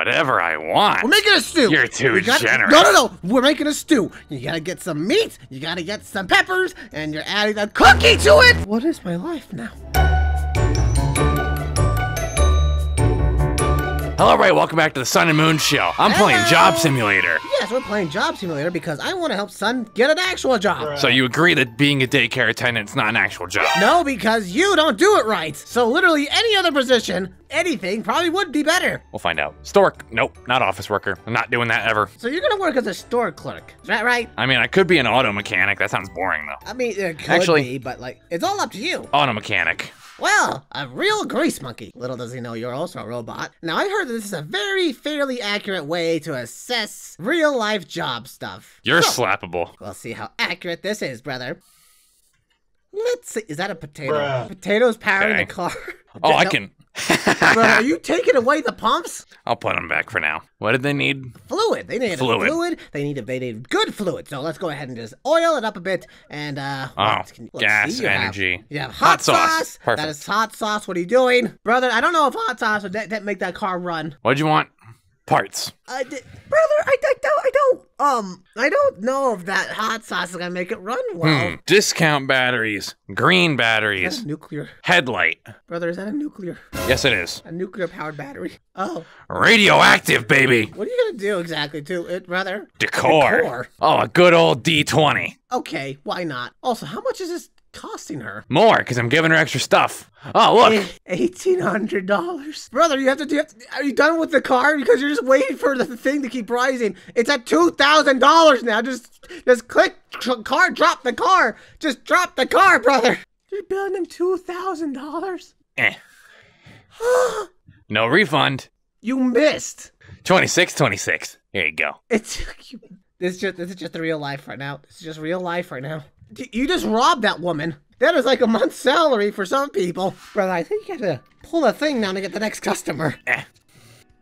Whatever I want. We're making a stew. You're too We gotta- generous. No, no, no. We're making a stew. You gotta get some meat. You gotta get some peppers, and you're adding a cookie to it. What is my life now? Hello, everybody. Welcome back to the Sun and Moon Show. I'm playing Job Simulator. Yes, we're playing Job Simulator because I want to help Sun get an actual job. So you agree that being a daycare attendant is not an actual job? No, because you don't do it right. So literally any other position, anything, probably would be better. We'll find out. Store? Nope, not office worker. I'm not doing that ever. So you're gonna work as a store clerk, is that right? I mean, I could be an auto mechanic. That sounds boring though. I mean, it could Actually- be, but like, it's all up to you. Auto mechanic. Well, a real grease monkey. Little does he know you're also a robot. Now, I heard that this is a very fairly accurate way to assess real life job stuff. You're So, slappable. We'll see how accurate this is, brother. Let's see. Is that a potato? Potatoes powering Okay. the car. Oh, I can. Bro, are you taking away the pumps? I'll put them back for now. What did they need? Fluid. They need Fluid. fluid. They need a they need good fluid. So let's go ahead and just oil it up a bit and uh Oh, what can- let's gas, you have- energy. You have Hot hot, sauce. sauce. Perfect. That is hot sauce. What are you doing? Brother, I don't know if hot sauce would that, that make that car run. What'd you want? Parts. I did, brother, I, I don't I don't um I don't know if that hot sauce is gonna make it run well. Hmm. Discount batteries. Green batteries. a nuclear Headlight. brother, is that a nuclear Yes, it is. a nuclear powered battery? Oh. Radioactive, baby. What are you gonna do exactly to it, brother? Decor. Decor. Oh, a good old D20. Okay, why not? Also, how much is this costing her? More, because I'm giving her extra stuff. Oh, look. Eighteen hundred dollars, brother. You have to do. you have to- Are you done with the car? Because you're just waiting for the thing to keep rising. It's at two thousand dollars now. Just, just click car. Drop the car. Just drop the car, brother. You're billing him two thousand dollars. Eh. No refund. You missed. 26, 26. Here you go. It's you, this is just this is just the real life right now. This is just real life right now. Y- You just robbed that woman. That is like a month's salary for some people, brother. I think you gotta pull the thing down to get the next customer. Eh.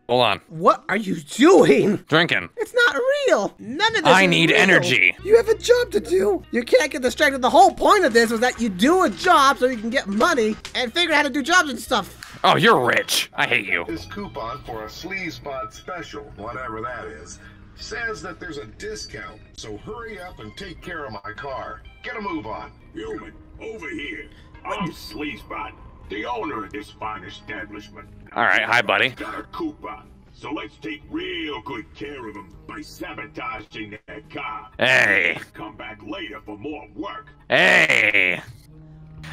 Hold on. What are you doing? Drinking. It's not real. None of this. I is need real. energy. You have a job to do. You can't get distracted. The whole point of this was that you do a job so you can get money and figure out how to do jobs and stuff. Oh, you're rich. I hate you. This coupon for a Sleazebot special, whatever that is, says that there's a discount. So hurry up and take care of my car. Get a move on. Human, over here. I'm Sleazebot, the owner of this fine establishment. All right, hi, buddy. Got a coupon, so let's take real good care of him by sabotaging that car. Hey. Come back later for more work. Hey.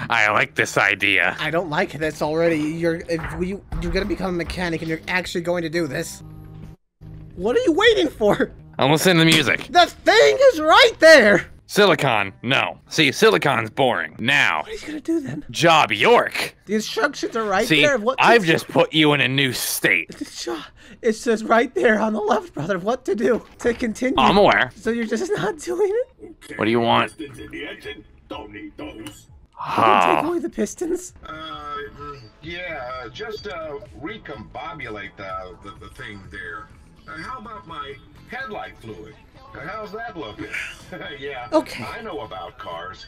I like this idea. I don't like this already. You're if you you're gonna become a mechanic and you're actually going to do this. What are you waiting for? I'm listening to the music. The thing is right there. Silicon, no. See, silicon's boring. Now, What are you gonna do then? Job York. The instructions are right See, there. of What to I've do. just put you in a new state. It says right there on the left, brother, what to do to continue. I'm aware. so you're just not doing it. Okay, What do you want? Pistons in the engine? Don't need those. You can take away the pistons. Uh, yeah, uh, just uh, recombobulate the, the, the thing there. Uh, how about my headlight fluid? How's that looking? yeah. Okay. I know about cars.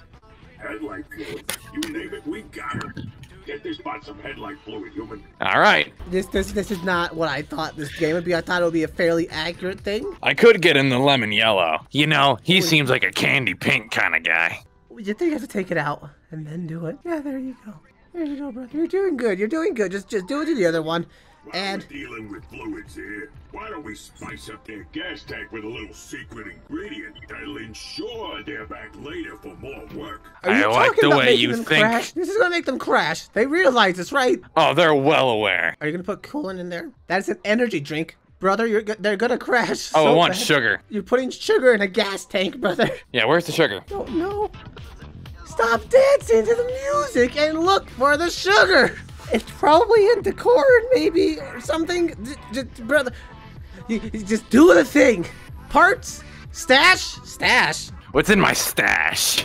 Headlight fluid. You name it, we got it. Get this spot some headlight fluid, human. All right. This this this is not what I thought this game would be. I thought it would be a fairly accurate thing. I could get in the lemon yellow. You know, he seems like a candy pink kind of guy. You think you have to take it out and then do it? Yeah, there you go. There you go, brother. You're doing good. You're doing good. Just just do it to the other one. While And we're dealing with fluids here, why don't we spice up their gas tank with a little secret ingredient that'll ensure they're back later for more work? are you I like talking the about way making you them think. Crash? This is gonna make them crash. They realize this, right? Oh, they're well aware. Are you gonna put coolant in there? That's an energy drink, brother. You're they're gonna crash. Oh, I so want bad. sugar. You're putting sugar in a gas tank, brother. Yeah, where's the sugar? Oh no! Stop dancing to the music and look for the sugar. It's probably in the decor, maybe or something. Just, brother, just do the thing. Parts, stash, stash, What's in my stash?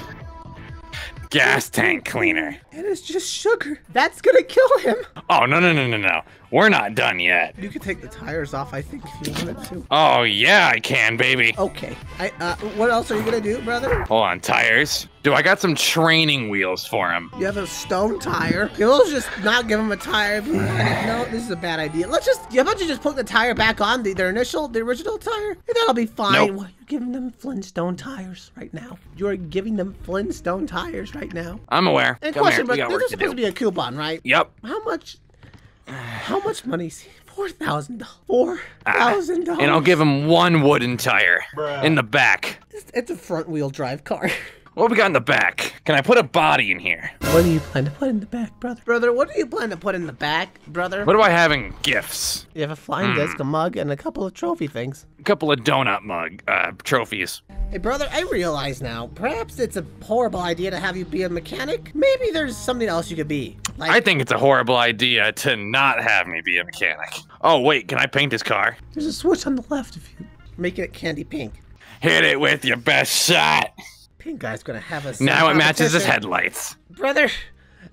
Gas tank cleaner. and it's just sugar. That's gonna kill him. Oh, no, no, no, no, no. We're not done yet. You could take the tires off, I think, if you wanted to. Oh, yeah, I can, baby. Okay. I uh, what else are you gonna do, brother? Hold on, tires. Do I got some training wheels for him? You have a stone tire. You know, let's just not give him a tire. no, this is a bad idea. Let's just, how about you just put the tire back on, the, their initial, the original tire? And that'll be fine. Nope. Well, you're giving them Flintstone tires right now. You're giving them Flintstone tires right now. I'm aware. And Come question, here, but this is to supposed to be a coupon, right? Yep. How much, how much money is he? Four thousand dollars. Four thousand dollars. And I'll give him one wooden tire in the back. It's, it's a front wheel drive car. What we got in the back? Can I put a body in here? What do you plan to put in the back, brother? Brother, what do you plan to put in the back, brother? What do I have in gifts? You have a flying Hmm. disc, a mug, and a couple of trophy things. A couple of donut mug uh, trophies. Hey, brother, I realize now, perhaps it's a horrible idea to have you be a mechanic. Maybe there's something else you could be. Like, I think it's a horrible idea to not have me be a mechanic. Oh, wait, can I paint his car? there's a switch on the left of you make it candy pink. Hit it with your best shot. Pink guy's gonna have a Now it matches his headlights. Brother,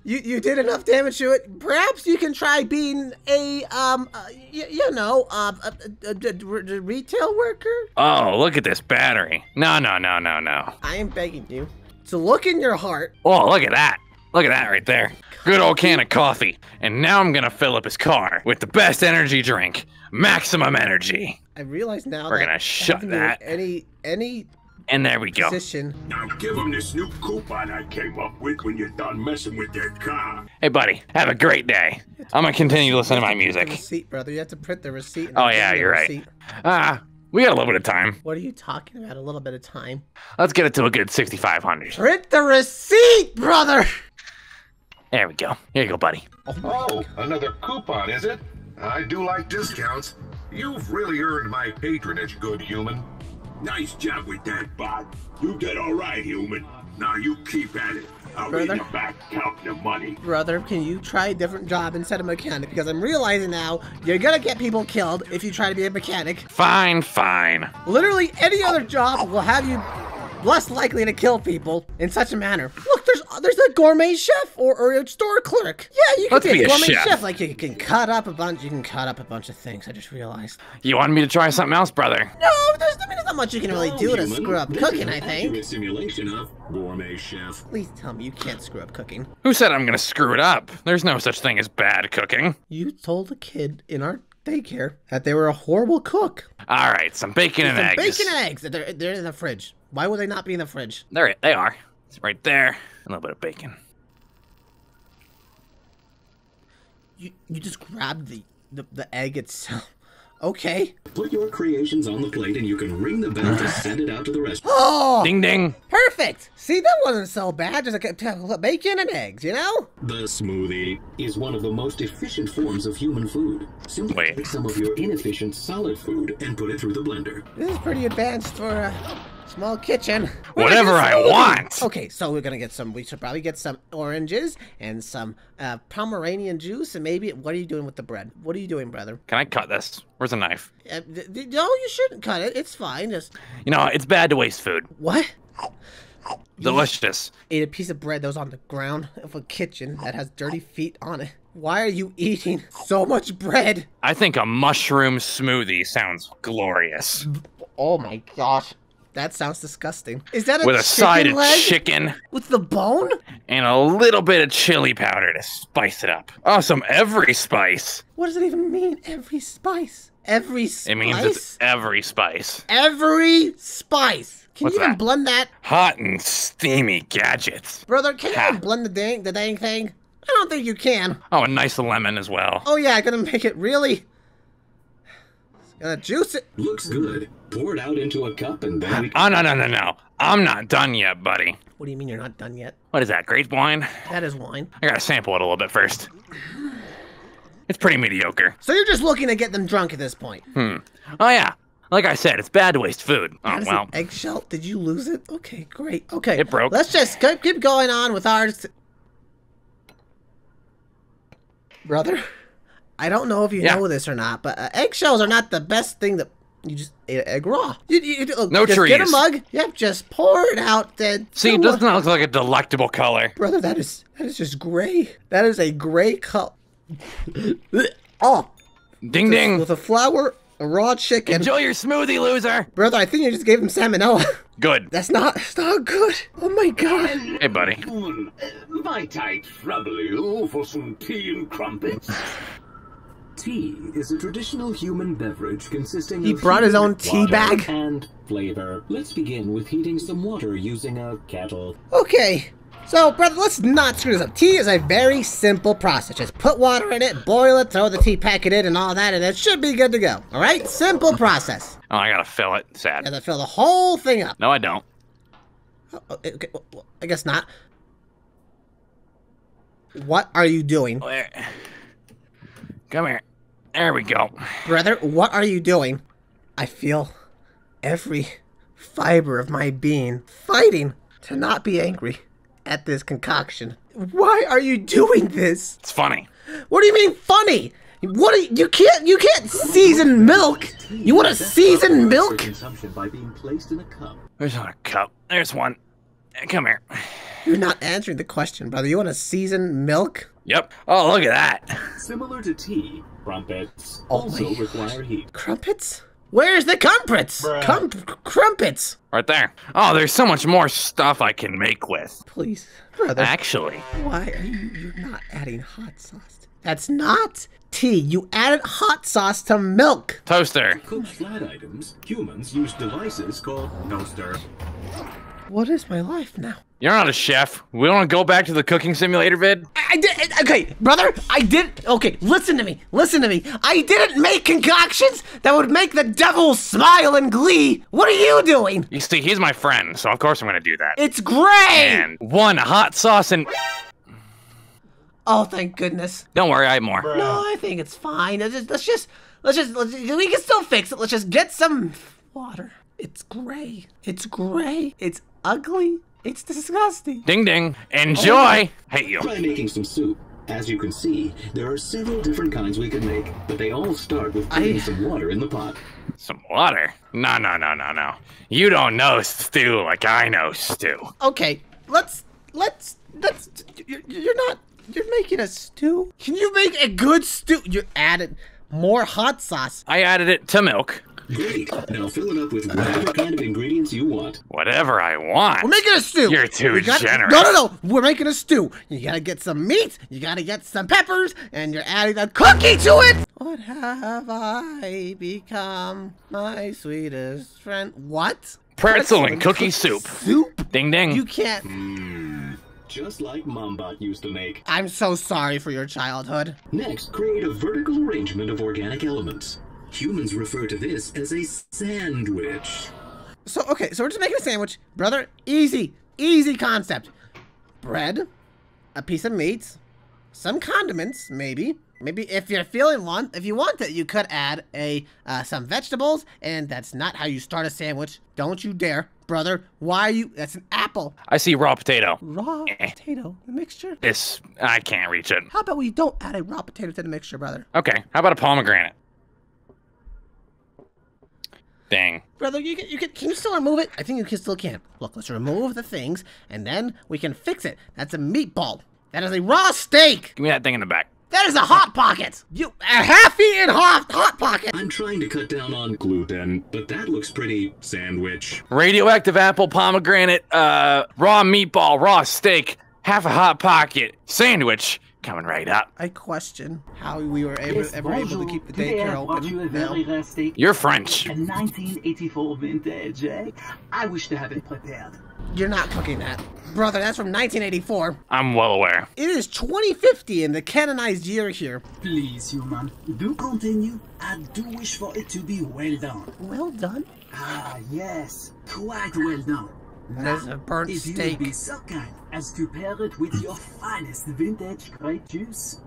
you, you did enough damage to it. Perhaps you can try being a, um, uh, y- you know, uh, a, a, a, a retail worker? Oh, look at this battery. No, no, no, no, no. I am begging you to look in your heart. Oh, look at that. Look at that right there. Good old can of coffee. And now I'm gonna fill up his car with the best energy drink. Maximum energy. I realize now that We're gonna shut that. Any, any And there we go. position Now give him this new coupon I came up with when you're done messing with that car. Hey, buddy, have a great day. I'm gonna continue to listen to my music. receipt, brother. You have to print the receipt. Oh, yeah, you're right. receipt. Ah, we got a little bit of time. What are you talking about? A little bit of time. Let's get it to a good 6,500. Print the receipt, brother. There we go. Here you go, buddy. Oh, another coupon, is it? I do like discounts. You've really earned my patronage, good human. Nice job with that, bot. You did all right, human. Now you keep at it. I'll be in Brother? the back counting the money. Brother, can you try a different job instead of mechanic? Because I'm realizing now you're gonna get people killed if you try to be a mechanic. Fine, fine. Literally any other job will have you less likely to kill people in such a manner. Look, there's there's a gourmet chef or, or a store clerk. Yeah, you can Let's be, be a a gourmet chef. chef. Like you can cut up a bunch. You can cut up a bunch of things. I just realized. You wanted me to try something else, brother? No, there's, I mean, there's not much you can really do to human. screw up This cooking. is I an think. accurate simulation of gourmet chef. Please tell me you can't screw up cooking. Who said I'm gonna screw it up? There's no such thing as bad cooking. You told a kid in our daycare that they were a horrible cook. All right, some bacon and Some eggs. bacon and eggs. They're, they're in the fridge. Why would they not be in the fridge? There, they are. It's right there. A little bit of bacon. You you just grabbed the the, the egg itself. Okay. Put your creations on the plate and you can ring the bell to send it out to the restaurant. Oh, Ding ding. perfect. See, that wasn't so bad. Just like uh, bacon and eggs, you know? The smoothie is one of the most efficient forms of human food. Simply Wait. take some of your inefficient solid food and put it through the blender. This is pretty advanced for a small kitchen. Whatever I want. Okay, so we're gonna get some. We should probably get some oranges and some uh, Pomeranian juice, and maybe. What are you doing with the bread? What are you doing, brother? Can I cut this? Where's a knife? Uh, th- th- no, you shouldn't cut it. It's fine. Just You know, it's bad to waste food. what? Delicious. Ate a piece of bread that was on the ground of a kitchen that has dirty feet on it. Why are you eating so much bread? I think a mushroom smoothie sounds glorious. Oh my gosh. That sounds disgusting. Is that a With a chicken side of chicken with the bone? and a little bit of chili powder to spice it up. Awesome, every spice. What does it even mean? Every spice. Every spice. It means it's every spice. every spice. Can What's you even that? blend that, Hot and steamy gadgets. brother? Can you Ha. even blend the dang the dang thing? I don't think you can. Oh, a nice lemon as well. Oh yeah, gonna make it really. Gonna juice it. Looks good. Pour it out into a cup and then we Oh, no, no, no, no. I'm not done yet, buddy. What do you mean you're not done yet? What is that, grape wine? That is wine. I gotta sample it a little bit first. It's pretty mediocre. So you're just looking to get them drunk at this point. Hmm. Oh, yeah. Like I said, it's bad to waste food. Oh, That is well. an eggshell. Did you lose it? Okay, great. Okay. It broke. Let's just keep, keep going on with ours. Brother, I don't know if you Yeah. know this or not, but uh, eggshells are not the best thing that you just ate an egg raw. You, you, look, No just Get a mug. Yep, just pour it out. Then See, it doesn't look like a delectable color? brother, that is that is just gray. That is a gray color. oh, Ding ding. With a flour, a raw chicken. Enjoy your smoothie, loser. Brother, I think you just gave him salmonella. Good. That's not, that's not good. Oh my god. Hey, buddy. Might I trouble you for some tea and crumpets? Tea is a traditional human beverage consisting He of brought his own tea water, bag? and flavor. Let's begin with heating some water using a kettle. Okay. So, brother, let's not screw this up. Tea is a very simple process. Just put water in it, boil it, throw the tea packet in and all that, and it should be good to go. All right? Simple process. Oh, I gotta fill it. Sad. And then fill the whole thing up. No, I don't. Oh, Okay, well, well, I guess not. What are you doing? Where? Come here. There we go. Brother, what are you doing? I feel every fiber of my being fighting to not be angry at this concoction. Why are you doing this? It's funny. What do you mean funny? What are you, you can't you can't season milk. You want to season milk? by being placed in a cup. There's not a cup. There's one. Come here. You're not answering the question, brother. You want to season milk? Yep. Oh, look at that. Similar to tea, crumpets Oh also my- require heat. Crumpets? Where's the crumpets? Cum- crumpets. Right there. Oh, there's so much more stuff I can make with. Please, brother. Actually, Why are you you're not adding hot sauce? That's not tea. You added hot sauce to milk. toaster. Cook flat items, humans use devices called toaster. What is my life now? You're not a chef. We want to go back to the cooking simulator vid? I, I did. Okay, brother. I did. Okay, listen to me. Listen to me. I didn't make concoctions that would make the devil smile in glee. What are you doing? You see, he's my friend, so of course I'm gonna do that. It's gray. And one hot sauce and Oh, thank goodness. don't worry, I have more. No, I think it's fine. Let's just, let's just, let's just, let's, we can still fix it. Let's just get some water. It's gray. It's gray. It's ugly. It's disgusting. Ding ding. Enjoy. Hate you. Try making some soup. As you can see, there are several different kinds we can make, but they all start with putting I- some water in the pot. Some water? No, no, no, no, no. You don't know stew like I know stew. Okay, let's let's let's. You're, you're not. You're making a stew. Can you make a good stew? You added more hot sauce. I added it to milk. Great. Now fill it up with whatever kind of ingredients you want. Whatever I want. We're making a stew. You're too We gotta- generous. No, no, no. We're making a stew. You gotta get some meat. You gotta get some peppers, and you're adding a cookie to it. What have I become, my sweetest friend? What? Pretzel and cookie soup. Soup? Ding ding. You can't. Hmm. Just like Mombot used to make. I'm so sorry for your childhood. Next, create a vertical arrangement of organic elements. Humans refer to this as a sandwich. So okay, so we're just making a sandwich, brother. Easy, easy concept. Bread, a piece of meat, some condiments, maybe. Maybe if you're feeling one, if you want it, you could add a uh, some vegetables, and that's not how you start a sandwich. Don't you dare, brother. Why are you? That's an apple. I see raw potato. Raw Eh. potato, the mixture. This, I can't reach it. How about we don't add a raw potato to the mixture, brother? Okay, how about a pomegranate? Dang. Brother, you can, you can, can you still remove it? I think you can still can. Look, let's remove the things, and then we can fix it. That's a meatball. That is a raw steak. Give me that thing in the back. That is a hot pocket. You a half-eaten hot hot pocket. I'm trying to cut down on gluten, but that looks pretty sandwich. Radioactive apple, pomegranate, uh, raw meatball, raw steak, half a hot pocket, sandwich, coming right up. I question how we were able, Yes, ever able to keep the Today I daycare brought open. No. You're French. a 1984 vintage. Eh? I wish to have it prepared. You're not cooking that, brother. That's from 1984. I'm well aware. It is 2050 in the canonized year here. Please, human, do continue. I do wish for it to be well done. Well done. Ah, yes, quite well done. There's a burnt if you steak. would be so kind as to pair it with your finest vintage grape juice.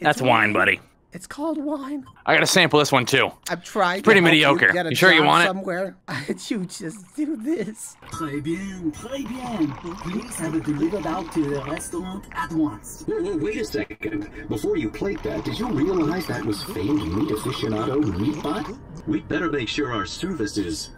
That's It's wine, buddy. It's called wine. I gotta sample this one too. I've tried. to pretty help mediocre. You, get a You sure you job want it? somewhere. you just do this. Très bien, très bien. Please have it delivered out to the restaurant at once. Whoa, whoa, wait a second. Before you plate that, did you realize that was famed meat aficionado Meatbot? We'd better make sure our service is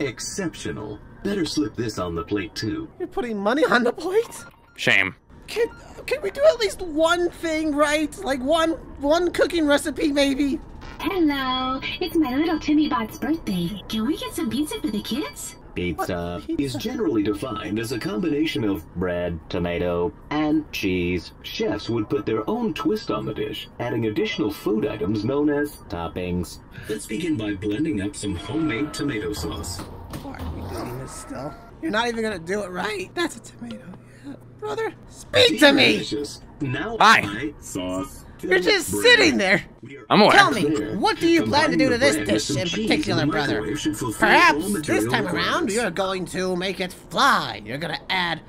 exceptional. Better slip this on the plate too. You're putting money on the plate. Shame. can can we do at least one thing right? Like one one cooking recipe maybe? Hello, it's my little Timmy Bot's birthday. Can we get some pizza for the kids? Pizza is generally defined as a combination of bread, tomato, and cheese. Chefs would put their own twist on the dish, adding additional food items known as toppings. Let's begin by blending up some homemade tomato sauce. Why are we doing this still? You're not even gonna do it right. That's a tomato. Yeah, brother. Speak to me! Delicious. Now Hi. I sauce. You're just sitting there. I'm aware. Tell me, what do you plan to do to this dish in particular, brother? microwave should fulfill all Perhaps this time around you're going to make it fly. You're gonna add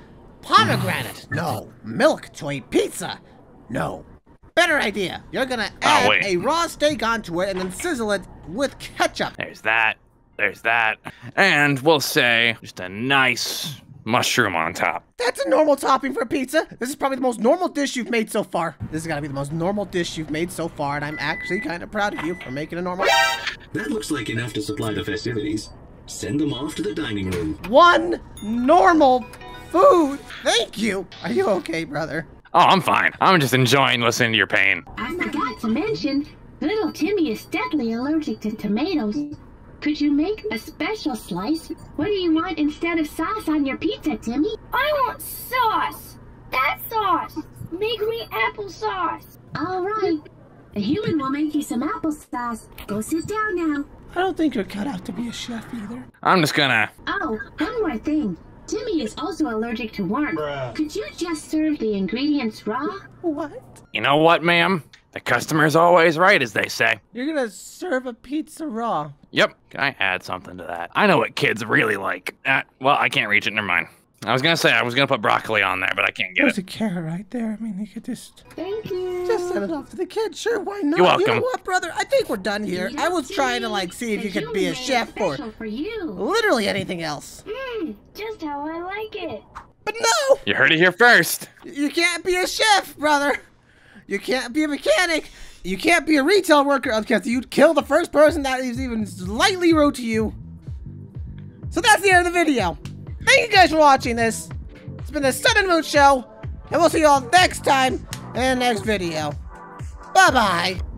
pomegranate. No. Milk to a pizza. No. Better idea. You're gonna ah, add wait. a raw steak onto it and then sizzle it with ketchup. There's that. There's that. And we'll say just a nice mushroom on top. That's a normal topping for pizza. This is probably the most normal dish you've made so far. This has got to be the most normal dish you've made so far, and I'm actually kind of proud of you for making a normal. That looks like enough to supply the festivities. Send them off to the dining room. One normal food. Thank you. Are you okay, brother? Oh, I'm fine. I'm just enjoying listening to your pain. I forgot to mention, little Timmy is deadly allergic to tomatoes. Could you make a special slice? What do you want instead of sauce on your pizza, Timmy? I want sauce. That sauce. Make me applesauce. All right. A human will make you some applesauce. Go sit down now. I don't think you're cut out to be a chef either. I'm just gonna. Oh, one more thing. Timmy is also allergic to worm. Could you just serve the ingredients raw? What? You know what, ma'am? The customer's always right, as they say. You're gonna serve a pizza raw? Yep. Can I add something to that? I know what kids really like. Uh, well, I can't reach it. Never mind. I was gonna say I was gonna put broccoli on there, but I can't get There's it. There's a carrot right there. I mean, you could just Thank you. just send it off to the kids. Sure, why not? You're welcome. You know what, brother? I think we're done here. You I was trying to like see if you could be a chef or special for you. literally anything else. Mmm, just how I like it. But no, You heard it here first. you can't be a chef, brother. You can't be a mechanic. You can't be a retail worker because you'd kill the first person that is even slightly rude to you. So that's the end of the video. Thank you guys for watching this. It's been the Sun and Moon Show, and we'll see you all next time in the next video. Bye bye.